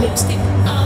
lipstick on.